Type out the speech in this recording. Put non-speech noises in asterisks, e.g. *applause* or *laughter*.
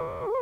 Woo! *laughs*